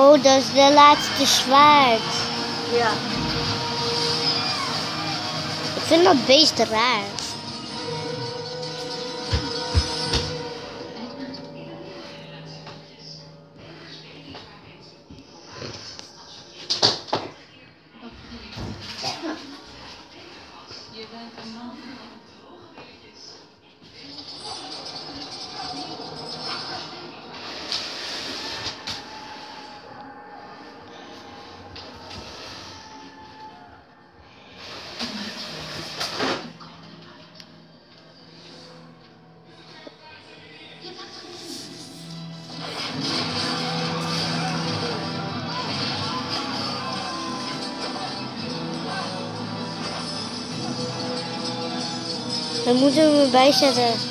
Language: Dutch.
Oh, dat is de laatste zwaard. Ja. Ik vind dat beest raar. We moeten hem erbij zetten.